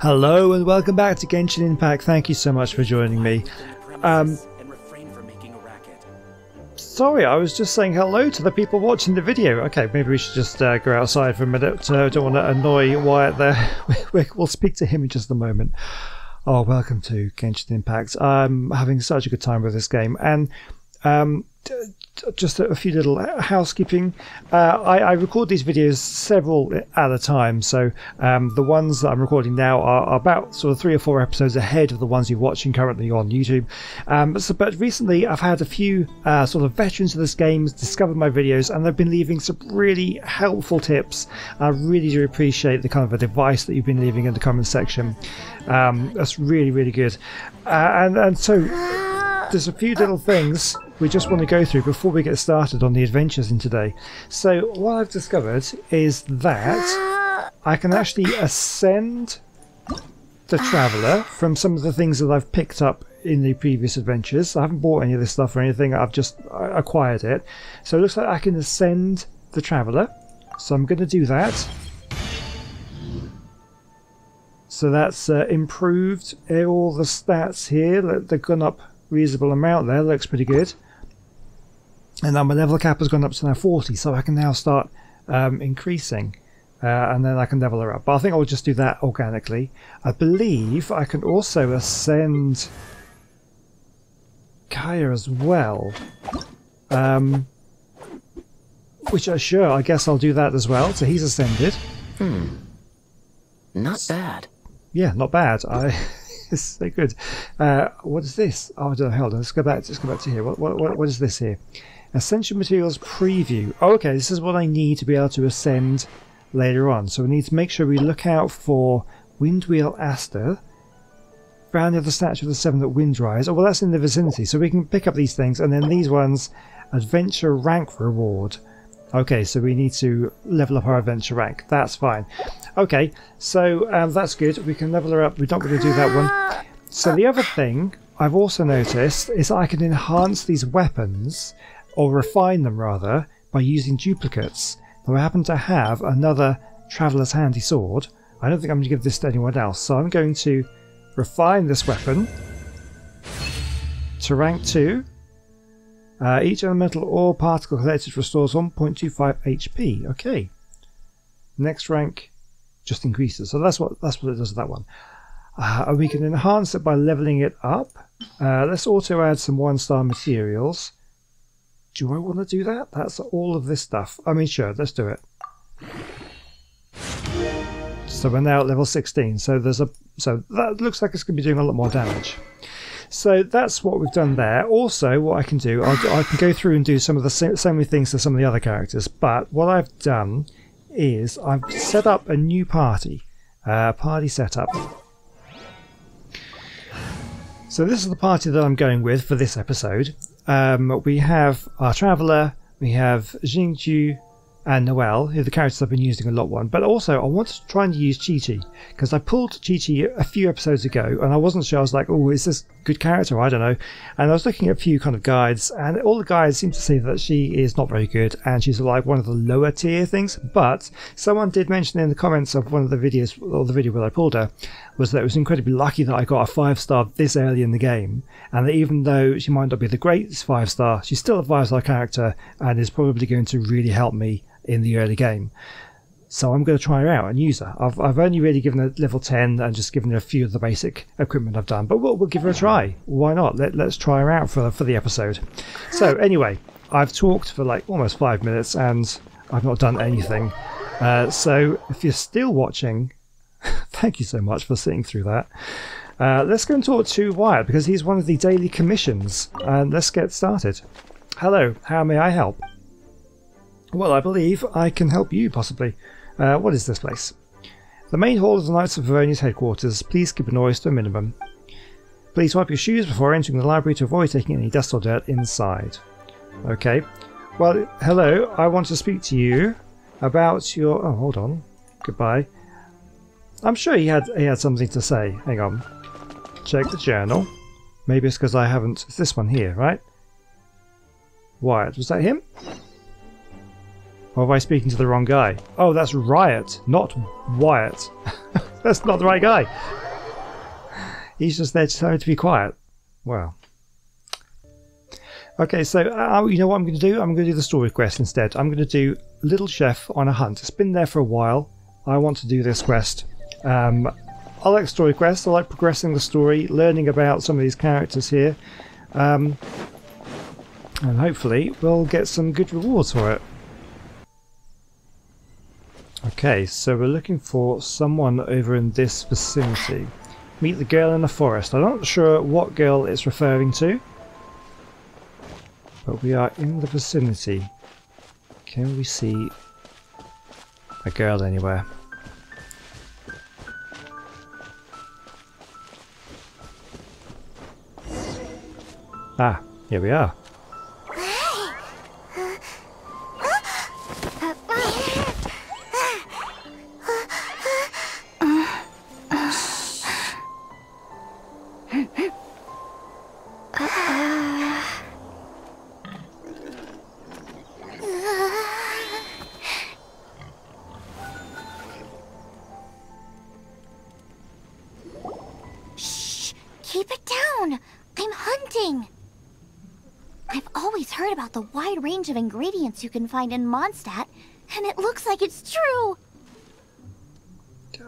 Hello and welcome back to Genshin Impact. Thank you so much for joining me. Um, sorry, I was just saying hello to the people watching the video. Okay, maybe we should just uh, go outside for a minute. Uh, I don't want to annoy Wyatt there. we'll speak to him in just a moment. Oh, welcome to Genshin Impact. I'm having such a good time with this game. And um, just a few little housekeeping. Uh, I, I, record these videos several at a time, so um, the ones that I'm recording now are, are, about sort of three or four episodes ahead of the ones you're watching currently on YouTube. Um, so, but recently, I've had a few uh, sort of veterans of this game discover my videos, and they've been leaving some really helpful tips. I really do appreciate the kind of advice that you've been leaving in the comment section. Um, that's really, really good. Uh, and and so there's a few little things we just want to go through before we get started on the adventures in today. So what I've discovered is that I can actually ascend the Traveller from some of the things that I've picked up in the previous adventures. I haven't bought any of this stuff or anything, I've just acquired it. So it looks like I can ascend the Traveller. So I'm going to do that. So that's uh, improved all the stats here. They've gone up a reasonable amount there. Looks pretty good. And then my level cap has gone up to now 40, so I can now start um, increasing. Uh, and then I can level her up. But I think I'll just do that organically. I believe I can also ascend Kaeya as well. Um, which, uh, sure, I guess I'll do that as well. So he's ascended. Hmm. Not bad. Yeah, not bad. I is so good. Uh, what is this? Oh, do hold on. Let's go back. Let's go back to here. What, what, what is this here? Essential materials preview. Oh, okay, this is what I need to be able to ascend later on. So we need to make sure we look out for Windwheel Aster. Found near the statue of the seven at Windrise. Oh, well, that's in the vicinity. So we can pick up these things. And then these ones, Adventure Rank Reward. Okay, so we need to level up our adventure rank. That's fine. Okay, so um, that's good. We can level her up. We're not going to do that one. So the other thing I've also noticed is I can enhance these weapons, or refine them rather, by using duplicates. Now I happen to have another Traveller's Handy Sword. I don't think I'm going to give this to anyone else, so I'm going to refine this weapon to rank 2 uh, each elemental or particle collected restores 1.25 HP. Okay. Next rank just increases. So that's what that's what it does with that one. Uh, we can enhance it by leveling it up. Uh, let's also add some one star materials. Do I want to do that? That's all of this stuff. I mean, sure, let's do it. So we're now at level 16. So there's a so that looks like it's going to be doing a lot more damage. So that's what we've done there. Also, what I can do, I'll, i can go through and do some of the same, same things to some of the other characters. But what I've done is I've set up a new party, uh, party setup. So this is the party that I'm going with for this episode. Um, we have our traveller, we have Xingqiu, and Noelle, who the characters I've been using a lot one. But also, I want to try and use Qiqi because I pulled Qiqi a few episodes ago, and I wasn't sure. I was like, "Oh, is this good character?" I don't know. And I was looking at a few kind of guides, and all the guides seem to say that she is not very good, and she's like one of the lower tier things. But someone did mention in the comments of one of the videos, or the video where I pulled her, was that it was incredibly lucky that I got a five star this early in the game, and that even though she might not be the greatest five star, she's still a five star character, and is probably going to really help me in the early game. So I'm going to try her out and use her. I've, I've only really given her level 10 and just given her a few of the basic equipment I've done, but we'll, we'll give her a try. Why not? Let, let's try her out for, for the episode. So anyway, I've talked for like almost five minutes and I've not done anything. Uh, so if you're still watching, thank you so much for sitting through that. Uh, let's go and talk to Wyatt because he's one of the daily commissions. And let's get started. Hello, how may I help? Well, I believe I can help you, possibly. Uh, what is this place? The main hall of the Knights of Favonius headquarters. Please keep a noise to a minimum. Please wipe your shoes before entering the library to avoid taking any dust or dirt inside. Okay. Well, hello. I want to speak to you about your... Oh, hold on. Goodbye. I'm sure he had he had something to say. Hang on. Check the journal. Maybe it's because I haven't... It's this one here, right? Wyatt. Was that him? Or am I speaking to the wrong guy? Oh, that's Riot, not Wyatt. That's not the right guy. He's just there to to be quiet. Wow. Okay, so uh, you know what I'm going to do? I'm going to do the story quest instead. I'm going to do Little Chef on a Hunt. It's been there for a while. I want to do this quest. Um, I like story quests. I like progressing the story, learning about some of these characters here. Um, and hopefully we'll get some good rewards for it. Okay, so we're looking for someone over in this vicinity. Meet the girl in the forest. I'm not sure what girl it's referring to. But we are in the vicinity. Can we see a girl anywhere? Ah, here we are. You can find in Mondstadt, and it looks like it's true!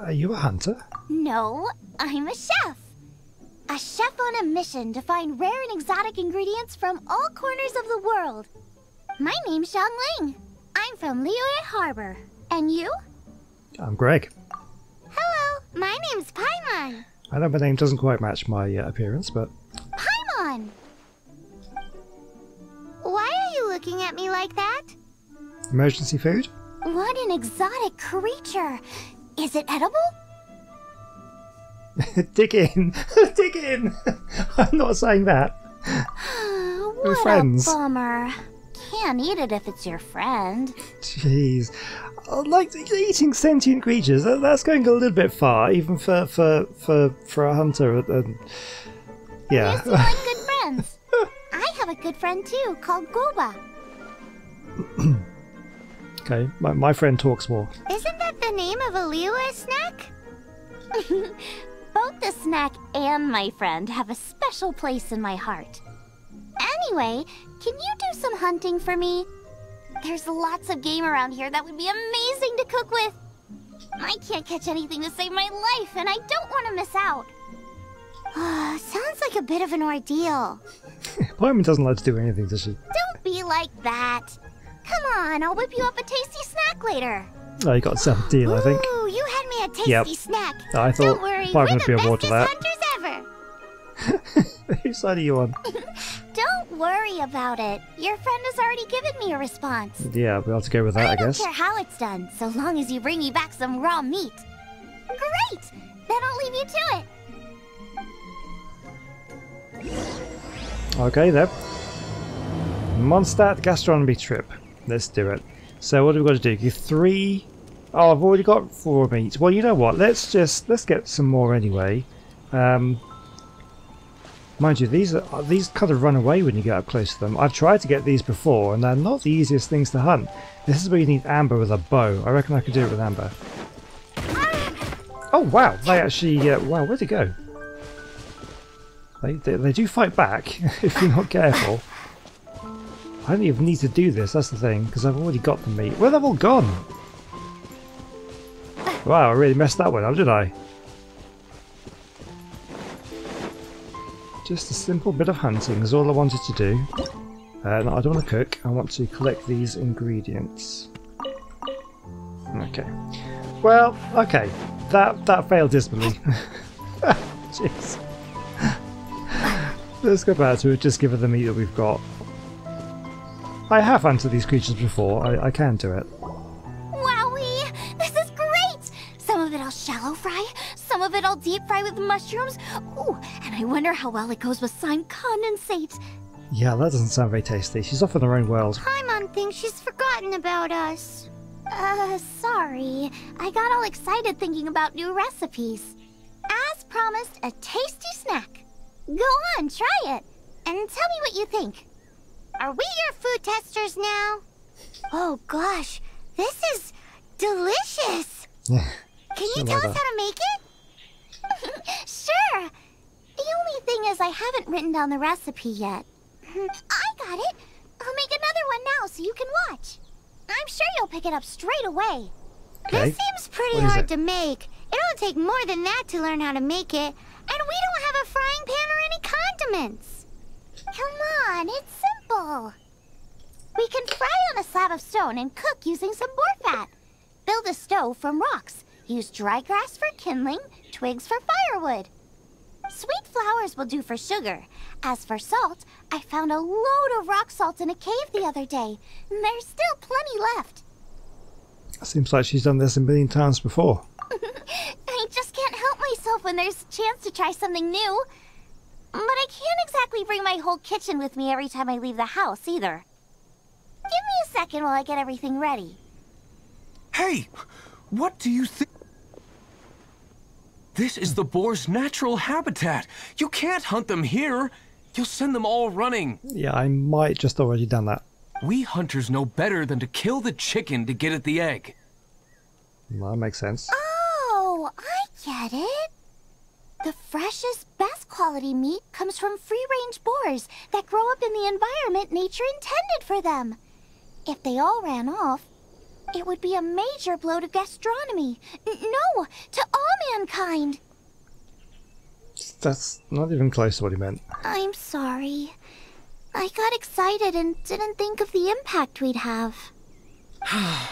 Are you a hunter? No, I'm a chef! A chef on a mission to find rare and exotic ingredients from all corners of the world. My name's Xiang Ling. I'm from Liyue Harbor. And you? I'm Greg. Hello, my name's Paimon. I know my name doesn't quite match my uh, appearance, but emergency food? What an exotic creature! Is it edible? Dig in! Dig in! I'm not saying that. what friends. a bummer. Can't eat it if it's your friend. Jeez. Uh, Like eating sentient creatures, that's going a little bit far, even for for for, for a hunter. And, You yeah. seem like good friends. I have a good friend too, called Guoba. okay, my, my friend talks more. Isn't that the name of a Liyue snack? Both the snack and my friend have a special place in my heart. Anyway, can you do some hunting for me? There's lots of game around here that would be amazing to cook with. I can't catch anything to save my life, and I don't want to miss out. Sounds like a bit of an ordeal. Paimon doesn't like to do anything, does she? Don't be like that. Come on, I'll whip you up a tasty snack later. Oh, you got a deal, I think. Ooh, you had me a tasty Yep. snack. I thought Don't worry, we're the be bestest to that. hunters ever. Whose side are you on? Don't worry about it. Your friend has already given me a response. Yeah, we'll have to go with that, I, don't care how it's done, so long as you bring me back some raw meat. Great! Then I'll leave you to it. Okay, then. Mondstadt gastronomy trip. Let's do it. So what do we got to do? Give three. Oh, I've already got four meat. Well, you know what? Let's just let's get some more anyway. Um, mind you, these are these kind of run away when you get up close to them. I've tried to get these before, and they're not the easiest things to hunt. This is where you need amber with a bow. I reckon I could do it with amber. Oh wow! They actually uh, wow. Where'd it go? They, they, they do fight back if you're not careful. I don't even need to do this, that's the thing, because I've already got the meat. Where they've all gone? Wow, I really messed that one up, did I? Just a simple bit of hunting is all I wanted to do. Uh, no, I don't want to cook, I want to collect these ingredients. Okay. Well, okay. That that failed dismally. Jeez. Let's go back to it, just give her the meat that we've got. I have hunted these creatures before, I, I can do it. Wowie! This is great! Some of it I'll shallow fry, some of it I'll deep fry with mushrooms. Ooh, and I wonder how well it goes with slime condensate. Yeah, that doesn't sound very tasty. She's off in her own world. Paimon thinks she's forgotten about us. Uh, sorry. I got all excited thinking about new recipes. As promised, a tasty snack. Go on, try it. And tell me what you think. Are we your food testers now? Oh gosh, this is delicious. Can you tell us how to make it? sure. The only thing is I haven't written down the recipe yet. I got it. I'll make another one now so you can watch. I'm sure you'll pick it up straight away. Okay. This seems pretty hard it? to make. It'll take more than that to learn how to make it. And we don't have a frying pan or any condiments. Come on, it's simple. We can fry on a slab of stone and cook using some boar fat. Build a stove from rocks. Use dry grass for kindling, twigs for firewood. Sweet flowers will do for sugar. As for salt, I found a load of rock salt in a cave the other day. and There's still plenty left. Seems like she's done this a million times before. I just can't help myself when there's a chance to try something new. But I can't exactly bring my whole kitchen with me every time I leave the house either. Give me a second while I get everything ready. Hey, what do you think? This is the boar's natural habitat. You can't hunt them here. You'll send them all running. Yeah, I might just already done that. We hunters know better than to kill the chicken to get at the egg. Well, that makes sense. Oh, I get it. The freshest, best quality meat comes from free range boars that grow up in the environment nature intended for them. If they all ran off, it would be a major blow to gastronomy. N- no, to all mankind. That's not even close to what he meant. I'm sorry. I got excited and didn't think of the impact we'd have.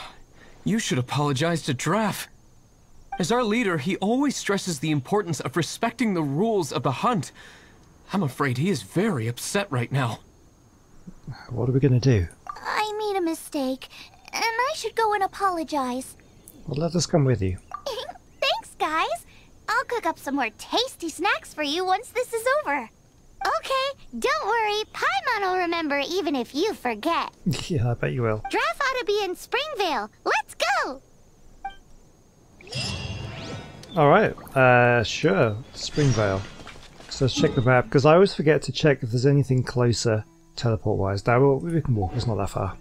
You should apologize to Draff. As our leader, he always stresses the importance of respecting the rules of the hunt. I'm afraid he is very upset right now. What are we going to do? I made a mistake, and I should go and apologize. Well, let us come with you. Thanks, guys. I'll cook up some more tasty snacks for you once this is over. Okay, don't worry. Paimon will remember even if you forget. yeah, I bet you will. Draff ought to be in Springvale. Let's go! Alright, uh, sure. Springvale. So let's check the map, because I always forget to check if there's anything closer teleport wise. Now, we can walk, it's not that far.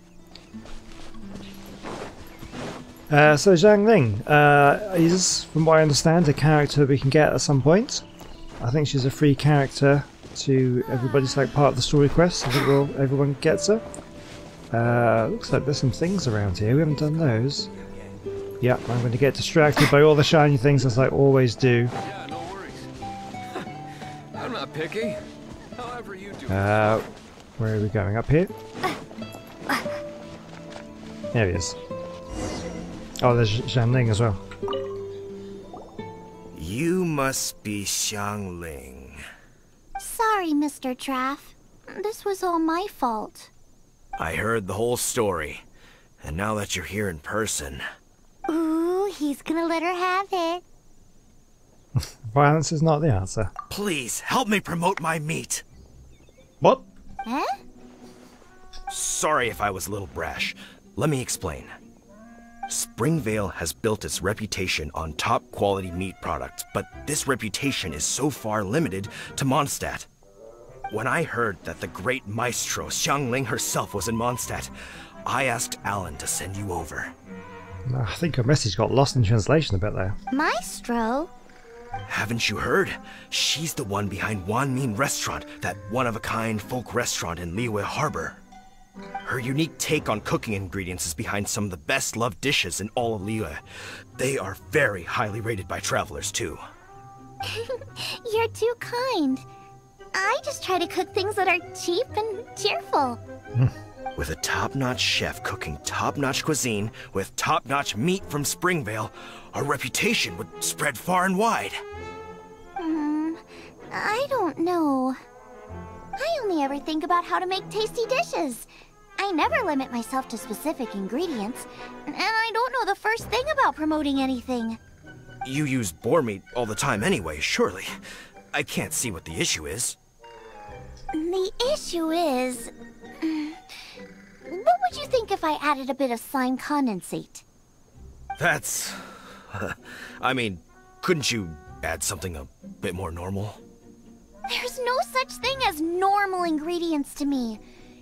Uh, so Xiangling uh, is, from what I understand, a character we can get at some point. I think she's a free character to everybody's like part of the story quest. I think we'll, everyone gets her. Uh, looks like there's some things around here. We haven't done those. Yep, I'm going to get distracted by all the shiny things as I always do. Yeah, no worries. I'm not picky. However you do. Uh, where are we going? Up here? There he is. Oh, there's Xiangling as well. You must be Xiangling. Sorry, Mr. Draff. This was all my fault. I heard the whole story. And now that you're here in person, Ooh, he's gonna let her have it. Violence is not the answer. please help me promote my meat. What? Huh? Sorry if I was a little brash. Let me explain. Springvale has built its reputation on top quality meat products, but this reputation is so far limited to Mondstadt. When I heard that the great maestro Xiangling herself was in Mondstadt, I asked Alan to send you over. I think your message got lost in translation a bit there. Maestro? Haven't you heard? She's the one behind Wanmin Restaurant, that one-of-a-kind folk restaurant in Liyue Harbor. Her unique take on cooking ingredients is behind some of the best loved dishes in all of Liyue. They are very highly rated by travelers, too. You're too kind. I just try to cook things that are cheap and cheerful. Hmm. With a top-notch chef cooking top-notch cuisine with top-notch meat from Springvale, our reputation would spread far and wide. Hmm, I don't know. I only ever think about how to make tasty dishes. I never limit myself to specific ingredients, and I don't know the first thing about promoting anything. You use boar meat all the time anyway, surely. I can't see what the issue is. The issue is. What would you think if I added a bit of slime condensate? That's. I mean, couldn't you add something a bit more normal? There's no such thing as normal ingredients to me.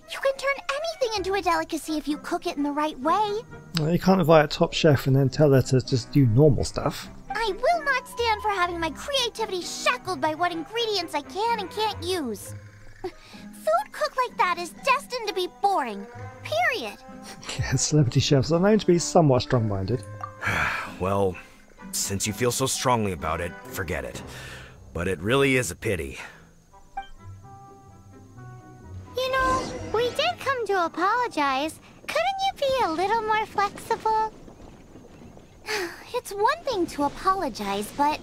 You can turn anything into a delicacy if you cook it in the right way. Well, you can't invite a top chef and then tell her to just do normal stuff. I will not stand for having my creativity shackled by what ingredients I can and can't use. Food cooked like that is destined to be boring. Period. Yeah, celebrity chefs are known to be somewhat strong-minded. Well, since you feel so strongly about it, forget it. But it really is a pity. You know, we did come to apologize. Couldn't you be a little more flexible? It's one thing to apologize, but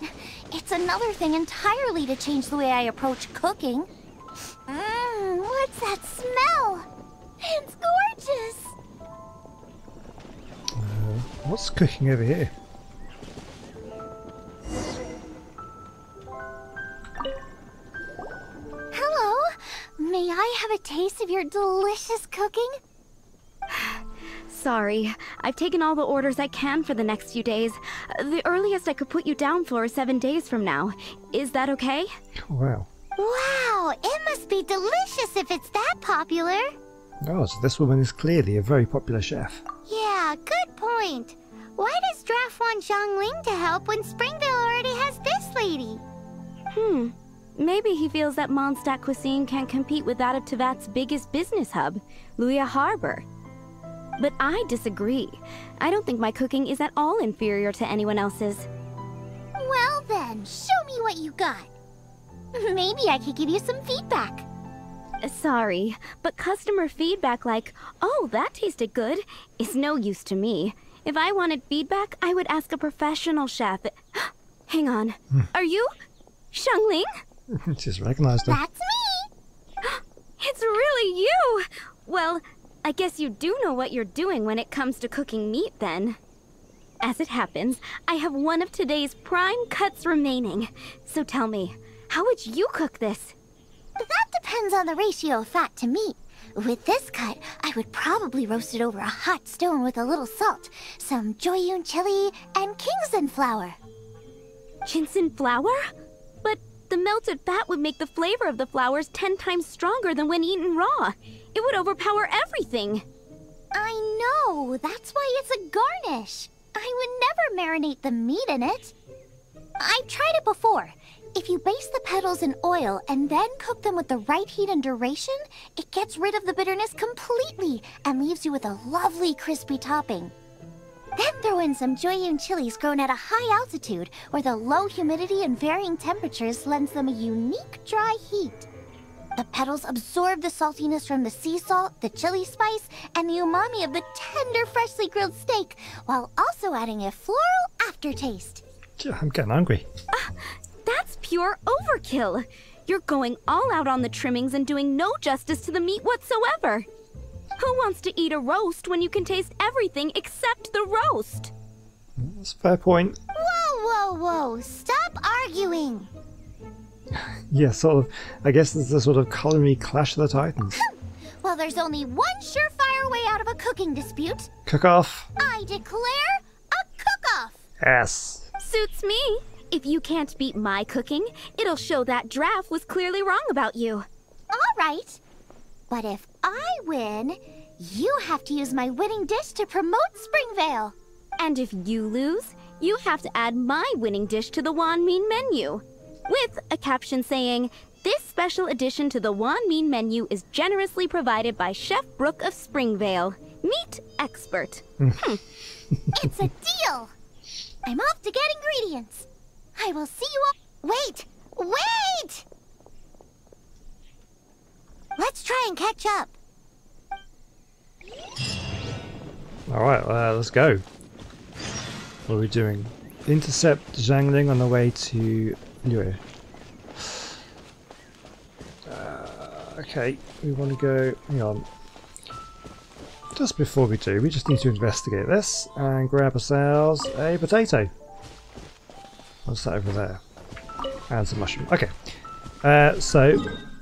it's another thing entirely to change the way I approach cooking. Mmm, what's that smell? It's gorgeous! Uh, what's cooking over here? Hello, may I have a taste of your delicious cooking? Sorry, I've taken all the orders I can for the next few days. The earliest I could put you down for is seven days from now. Is that okay? Wow. Wow, it must be delicious if it's that popular. Oh, so this woman is clearly a very popular chef. Yeah, good point. Why does Draff want Xiangling to help when Springvale already has this lady? Hmm. Maybe he feels that Mondstadt cuisine can't compete with that of Teyvat's biggest business hub, Liyue Harbor. But I disagree. I don't think my cooking is at all inferior to anyone else's. Well then, show me what you got. Maybe I could give you some feedback. Uh, Sorry, but customer feedback like, oh, that tasted good, is no use to me. If I wanted feedback, I would ask a professional chef. Hang on. Are you Xiangling? Just recognised her. That's me! It's really you! Well, I guess you do know what you're doing when it comes to cooking meat, then. As it happens, I have one of today's prime cuts remaining. So tell me, how would you cook this? That depends on the ratio of fat to meat. With this cut, I would probably roast it over a hot stone with a little salt, some Jueyun chili, and Qingxin flower. Qingxin flower? But the melted fat would make the flavor of the flowers ten times stronger than when eaten raw. It would overpower everything. I know, that's why it's a garnish. I would never marinate the meat in it. I've tried it before. If you baste the petals in oil and then cook them with the right heat and duration, it gets rid of the bitterness completely and leaves you with a lovely crispy topping. Then throw in some Jueyun chilies grown at a high altitude where the low humidity and varying temperatures lends them a unique dry heat. The petals absorb the saltiness from the sea salt, the chili spice, and the umami of the tender, freshly grilled steak, while also adding a floral aftertaste. I'm getting hungry. Ah, That's pure overkill. You're going all out on the trimmings and doing no justice to the meat whatsoever. Who wants to eat a roast when you can taste everything except the roast? That's a fair point. Whoa, whoa, whoa! Stop arguing! Yeah, sort of. I guess it's a sort of culinary clash of the titans. Well, there's only one surefire way out of a cooking dispute. Cook off. I declare a cook-off! Yes. Suits me. If you can't beat my cooking, it'll show that Draff was clearly wrong about you. All right. But if I win, you have to use my winning dish to promote Springvale. And if you lose, you have to add my winning dish to the Wanmin menu. With a caption saying, This special addition to the Wanmin menu is generously provided by Chef Brook of Springvale, meat expert. Hmm. It's a deal. I'm off to get ingredients. I will see you all. Wait! Wait! Let's try and catch up. Alright, uh, let's go. What are we doing? Intercept Zhang on the way to Liyue. Uh, okay, we want to go. Hang on. Just before we do, we just need to investigate this and grab ourselves a potato. What's that over there? And some mushroom. Okay. Uh, so,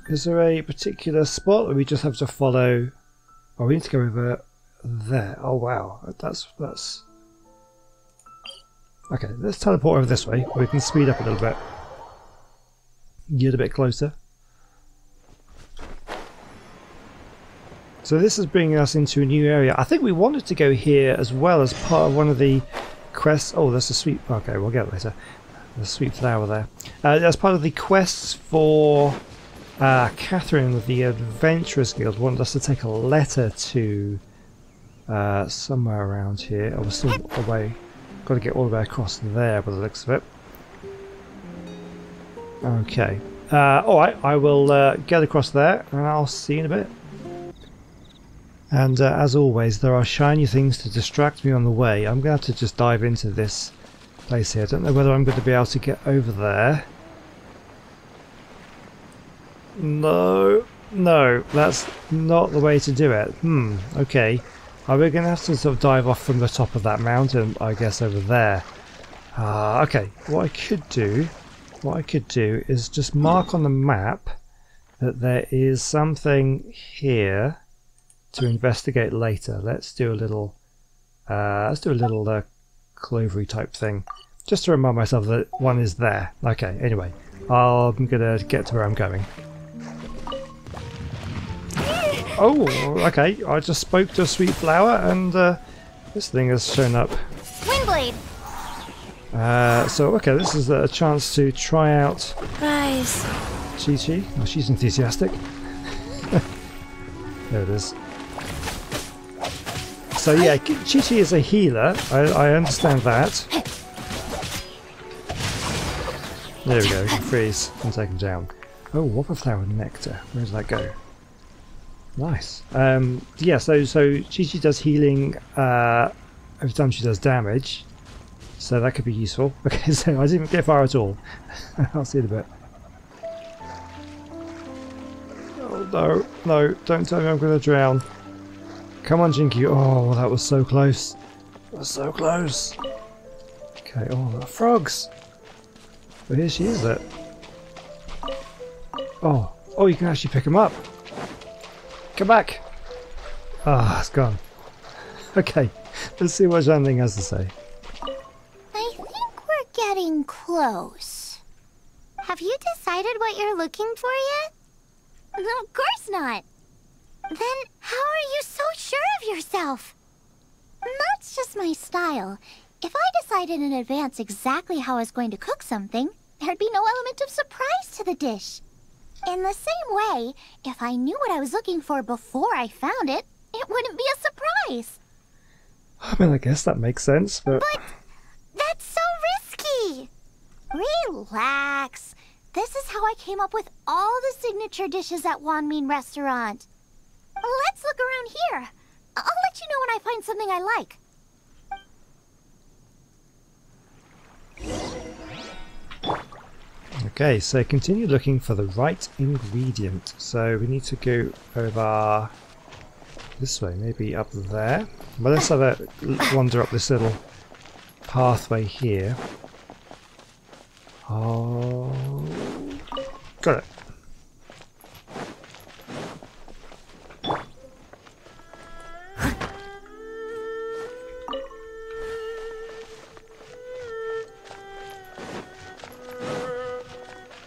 is there a particular spot that we just have to follow? Oh, we need to go over there. Oh wow, that's that's. Okay, let's teleport over this way. We can speed up a little bit. Get a bit closer. So this is bringing us into a new area. I think we wanted to go here as well as part of one of the quests. Oh, there's a sweet. Okay, we'll get it later. The sweet flower there. Uh, as part of the quests for uh, Katheryne with the Adventurers Guild, wanted us to take a letter to uh, somewhere around here. I was still away. Got to get all the way across there by the looks of it. Okay. Uh, Alright, I will uh, get across there and I'll see you in a bit. And uh, as always, there are shiny things to distract me on the way. I'm going to have to just dive into this place here. I don't know whether I'm going to be able to get over there. No, no, that's not the way to do it. Hmm, okay. Are we going to have to sort of dive off from the top of that mountain, I guess, over there? Ah, okay. What I could do, what I could do is just mark on the map that there is something here to investigate later. Let's do a little, uh, let's do a little uh, clovery type thing, just to remind myself that one is there. Okay. Anyway, I'm gonna get to where I'm going. Oh, okay. I just spoke to a sweet flower, and uh, this thing has shown up. Windblade! Uh, so, okay, this is a chance to try out Guys, Qiqi. Oh, she's enthusiastic. there it is. So yeah, Qiqi is a healer. I, I understand that. There we go. Freeze and take him down. Oh, whopperflower nectar. Where does that go? Nice. Um, yeah. So so Qiqi does healing uh, every time she does damage. So that could be useful. Okay, so I didn't get far at all. I'll see in a bit. Oh no, no, don't tell me I'm going to drown. Come on, Jinky. Oh, that was so close. That was so close. Okay, oh, the frogs. But here she is, it. Oh, oh, you can actually pick them up. Come back. Ah, it's gone. Okay, let's see what Xiangling has to say. I think we're getting close. Have you decided what you're looking for yet? No, of course not. Then how are you so sure of yourself? That's just my style. If I decided in advance exactly how I was going to cook something, there'd be no element of surprise to the dish. In the same way, if I knew what I was looking for before I found it, it wouldn't be a surprise. I mean, I guess that makes sense, but But that's so risky. Relax. This is how I came up with all the signature dishes at Wanmin Restaurant. Let's look around here. I'll let you know when I find something I like. Okay, so continue looking for the right ingredient. So we need to go over this way, maybe up there. But let's have a wander up this little pathway here. Oh, got it.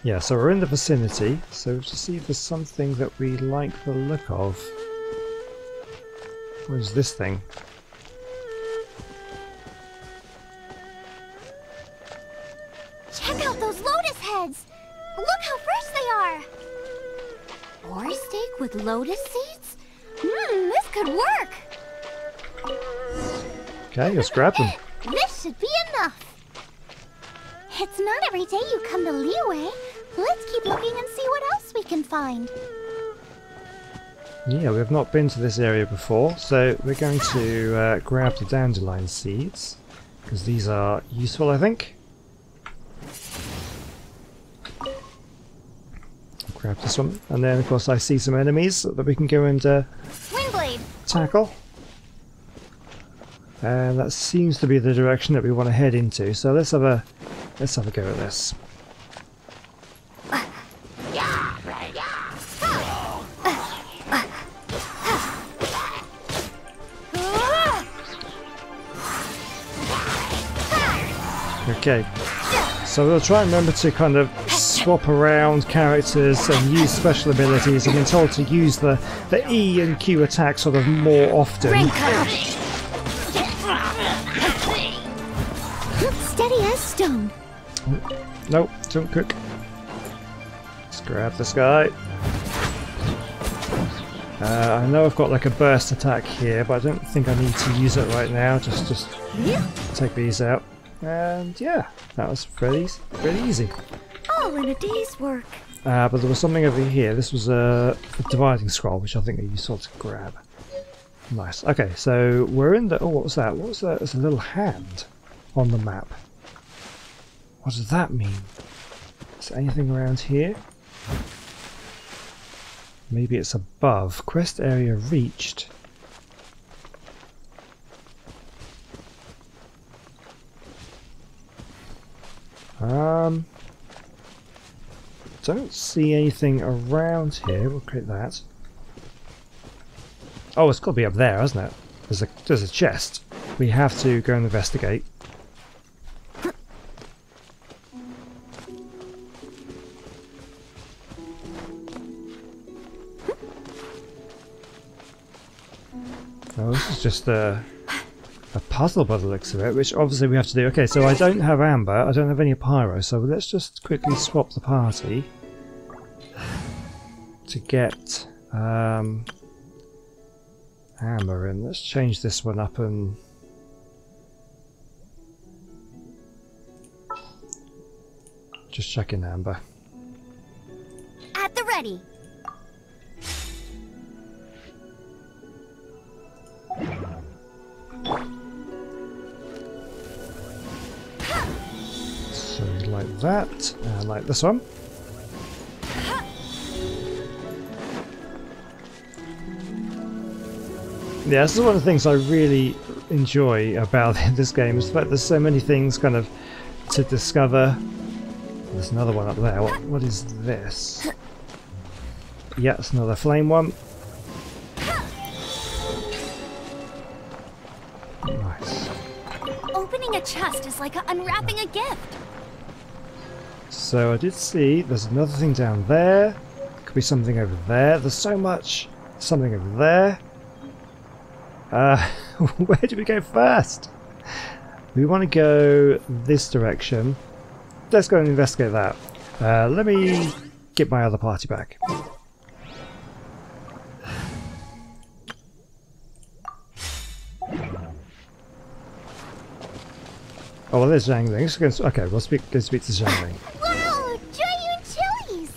Yeah, so we're in the vicinity, so to see if there's something that we like the look of. Where's this thing? Check out those lotus heads. Look how fresh they are. Boar steak with lotus seeds? Mmm, this could work. Okay, let's grab them. This should be enough. It's not every day you come to Liyue. Let's keep looking and see what else we can find. Yeah, we've not been to this area before, so we're going to uh, grab the dandelion seeds, because these are useful, I think. Grab this one, and then of course I see some enemies that we can go and uh, tackle. And that seems to be the direction that we want to head into. So let's have a let's have a go at this. Okay. So we'll try and remember to kind of swap around characters and use special abilities. I've been told to use the, the E and Q attack sort of more often. steady as stone. Nope, don't cook. Let's grab this guy. Uh, I know I've got like a burst attack here, but I don't think I need to use it right now. Just, just take these out, and yeah, that was pretty, pretty easy. All in a day's work. Uh, but there was something over here. This was a, a divining scroll, which I think you sort to grab. Nice. Okay, so we're in the. Oh, what was that? What was that? It's a little hand on the map. What does that mean? Is there anything around here? Maybe it's above. Quest area reached. Um, don't see anything around here. We'll click that. Oh, it's got to be up there, hasn't it? There's a there's a chest. We have to go and investigate. Oh, this is just a puzzle by the looks of it, which obviously we have to do. Okay, so I don't have amber, I don't have any pyro, so let's just quickly swap the party to get um, amber in. Let's change this one up and just checking amber. At the ready. That, and like this one. Yeah, this is one of the things I really enjoy about this game is the fact there's so many things kind of to discover. There's another one up there. What, what is this? Yeah, it's another flame one. So I did see there's another thing down there. Could be something over there. There's so much. Something over there. Uh, where do we go first? We want to go this direction. Let's go and investigate that. Uh, let me get my other party back. Oh, well, there's Xiangling. Let's Okay, we'll speak, go speak to Xiangling. Wow, Giant Chilies!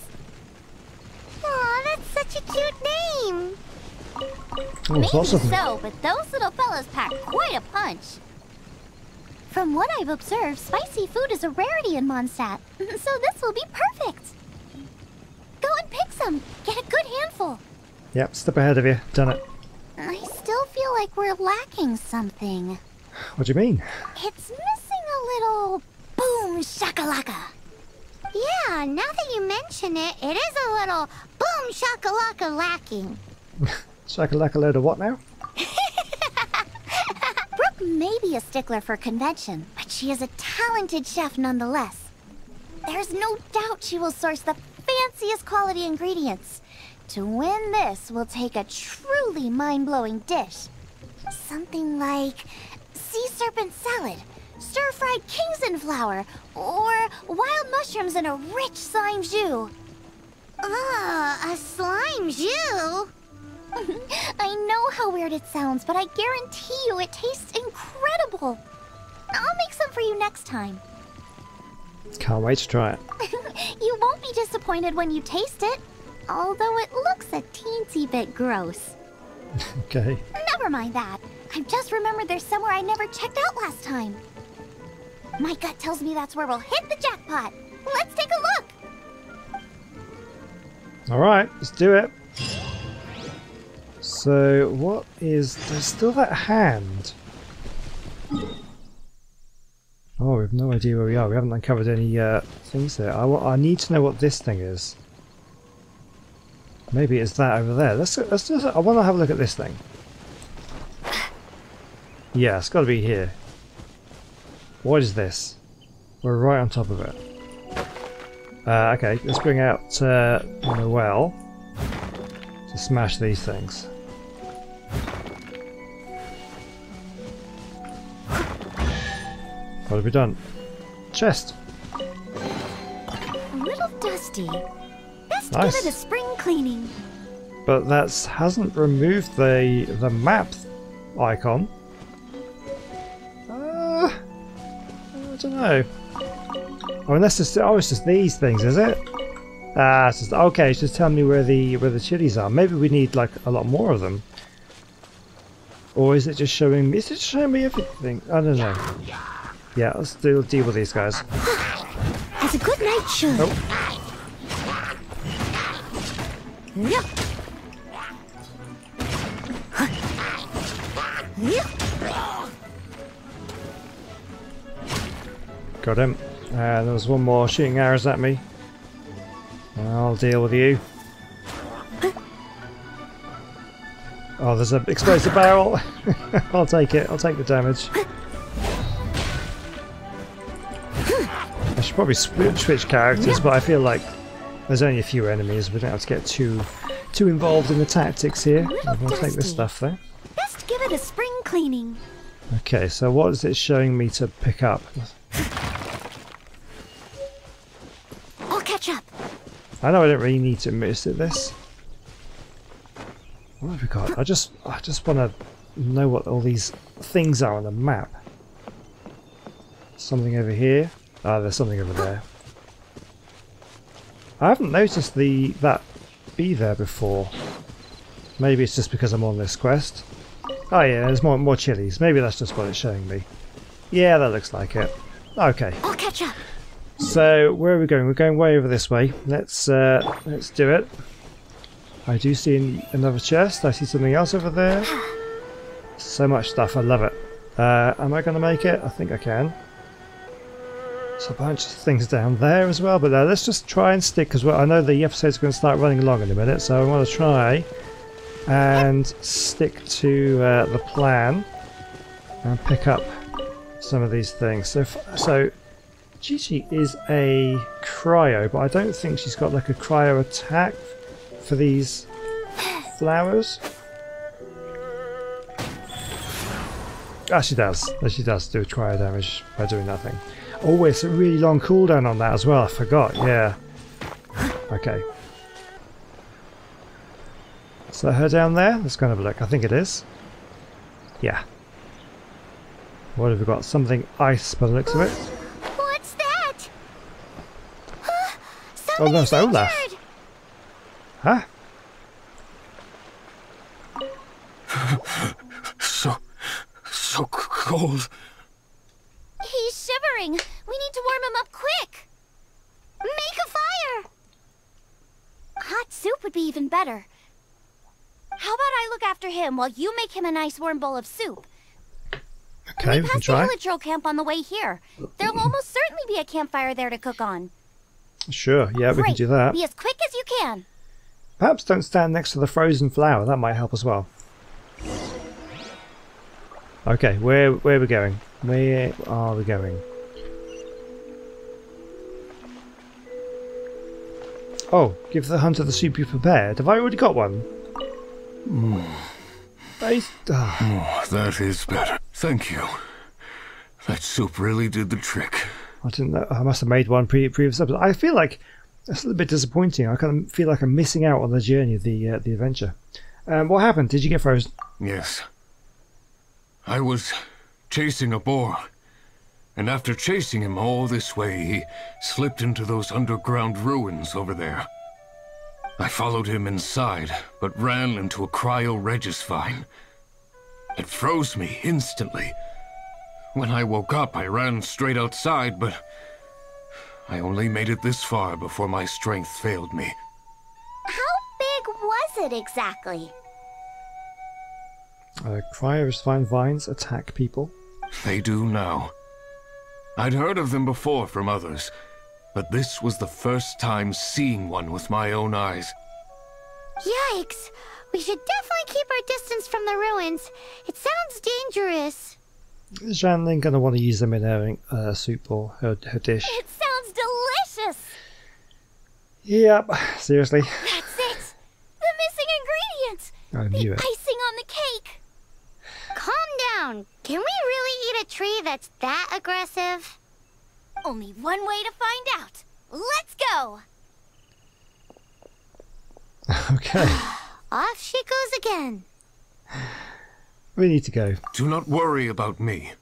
Aw, that's such a cute name. Oh, there's lots of Maybe them. so, but those little fellas pack quite a punch. From what I've observed, spicy food is a rarity in Mondstadt, so this will be perfect. Go and pick some. Get a good handful. Yep, step ahead of you. Done it. I still feel like we're lacking something. What do you mean? It's missing a little boom shakalaka. Yeah, now that you mention it, it is a little boom shakalaka lacking. Shakalaka load of what now? Brook may be a stickler for convention, but she is a talented chef nonetheless. There's no doubt she will source the fanciest quality ingredients. To win this will take a truly mind-blowing dish. Something like sea serpent salad, stir-fried Qingxin flower, or wild mushrooms in a rich slime jus. Ah, a slime jus? I know how weird it sounds, but I guarantee you it tastes incredible. I'll make some for you next time. Can't wait to try it. You won't be disappointed when you taste it, although it looks a teensy bit gross. Okay. Never mind that. I've just remembered there's somewhere I never checked out last time. My gut tells me that's where we'll hit the jackpot. Let's take a look. Alright, let's do it. So, what is. There's still that hand. Oh, we have no idea where we are. We haven't uncovered any uh, things there. I, I need to know what this thing is. Maybe it's that over there. Let's, let's just. I want to have a look at this thing. Yeah, it's got to be here. What is this? We're right on top of it. Uh, okay, let's bring out uh, Noelle to smash these things. What have we done? Chest. A little dusty. Best Nice. give it a spring cleaning. But that hasn't removed the the map icon. Uh, I don't know. Oh, unless it's oh, it's just these things, is it? Ah, it's just okay. It's just telling me where the where the chilies are. Maybe we need like a lot more of them. Or is it just showing me? Is it showing me everything? I don't know. Yeah, let's deal deal with these guys. As a good knight should. Oh. Yeah. Got him. Uh, there was one more shooting arrows at me. I'll deal with you. Oh, there's an explosive barrel. I'll take it. I'll take the damage. Should probably sw- switch characters, but I feel like there's only a few enemies. We don't have to get too too involved in the tactics here. I'll going take this stuff though. Best give it a spring cleaning. Okay, so what is it showing me to pick up? I'll catch up. I know I don't really need to miss at this. What have we got? I just I just want to know what all these things are on the map. Something over here. Ah, there's something over there. I haven't noticed the that be there before. Maybe it's just because I'm on this quest. Oh yeah, there's more more chilies. Maybe that's just what it's showing me. Yeah, that looks like it. Okay. I'll catch up. So where are we going? We're going way over this way. Let's uh, let's do it. I do see an- another chest. I see something else over there. So much stuff. I love it. Uh, am I going to make it? I think I can. A bunch of things down there as well. But let's just try and stick because I know the episode's going to start running along in a minute. So I want to try and stick to uh, the plan and pick up some of these things. So so Qiqi is a cryo, but I don't think she's got like a cryo attack for these flowers. Ah, she does. She does do cryo damage by doing nothing. Oh, it's a really long cooldown on that as well. I forgot. Yeah. Okay. Is that her down there? Let's go and have a look. I think it is. Yeah. What have we got? Something ice by the looks of it. What's that? Oh, no, it's Somebody's Olaf. injured. Huh? So, so cold. He's shivering. We need to warm him up quick. Make a fire. Hot soup would be even better. How about I look after him while you make him a nice warm bowl of soup? Okay, we can Past the try. Hilichurl camp on the way here. There'll almost certainly be a campfire there to cook on. Sure, yeah, we can do that. Be as quick as you can. Perhaps don't stand next to the frozen flower. That might help as well. Okay, where where are we going? Where are we going? Oh, give the hunter the soup you prepared. Have I already got one? Hmm. I, ah, Oh, that is better. Thank you. That soup really did the trick. I didn't know. I must have made one pre- previous episode. I feel like it's a little bit disappointing. I kind of feel like I'm missing out on the journey of the uh, the adventure. Um, what happened? Did you get frozen? Yes. I was chasing a boar. And after chasing him all this way, he slipped into those underground ruins over there. I followed him inside, but ran into a Cryo Regisvine. It froze me instantly. When I woke up, I ran straight outside, but I only made it this far before my strength failed me. How big was it exactly? Uh, cryos find vines attack people. They do now. I'd heard of them before from others, but this was the first time seeing one with my own eyes. Yikes! We should definitely keep our distance from the ruins. It sounds dangerous. Is Xiangling going to want to use them in her uh, soup or her, her dish? It sounds delicious. Yep, seriously. That's it. The missing ingredients. I The it. icing on the cake. Calm down. Can we really eat a tree that's that aggressive? Only one way to find out. Let's go! Okay, Off she goes again. we need to go. Do not worry about me.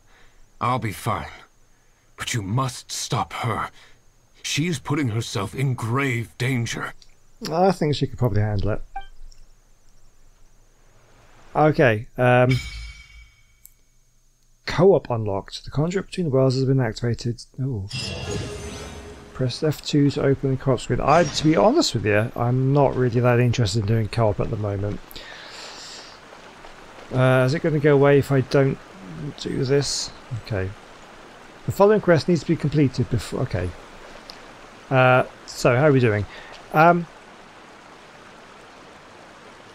I'll be fine. But you must stop her. She is putting herself in grave danger. I think she could probably handle it. Okay. Um, co-op unlocked. The contract between the worlds has been activated. Oh. Press F2 to open the co-op screen. I, to be honest with you, I'm not really that interested in doing co-op at the moment. Uh, is it going to go away if I don't do this? Okay. The following quest needs to be completed before. Okay. Uh, so how are we doing? Um,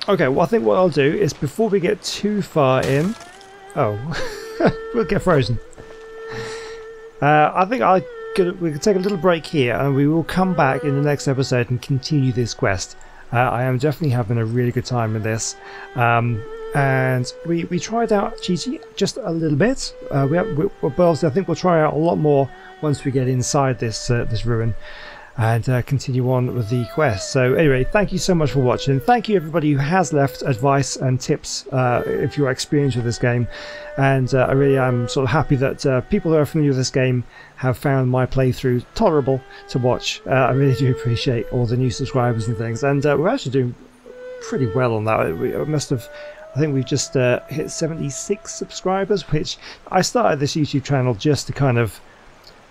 Okay, well, I think what I'll do is before we get too far in. Oh, we'll get frozen. Uh, I think I could, we could take a little break here and we will come back in the next episode and continue this quest. Uh, I am definitely having a really good time with this. Um, and we, we tried out GT just a little bit. Uh, we, have, we, but I think we'll try out a lot more once we get inside this uh, this ruin and uh, continue on with the quest. So anyway, thank you so much for watching. Thank you everybody who has left advice and tips uh, if you're experienced with this game. And uh, I really am sort of happy that uh, people who are familiar with this game have found my playthrough tolerable to watch. Uh, I really do appreciate all the new subscribers and things. And uh, we're actually doing pretty well on that. We must have I think we've just uh, hit 76 subscribers, which I started this YouTube channel just to kind of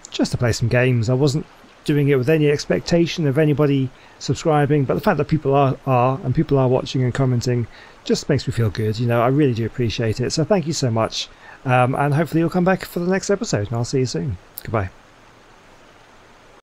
just to play some games. I wasn't doing it with any expectation of anybody subscribing, but the fact that people are, are and people are watching and commenting just makes me feel good. You know, I really do appreciate it. So thank you so much. Um, and hopefully you'll come back for the next episode and I'll see you soon. Goodbye.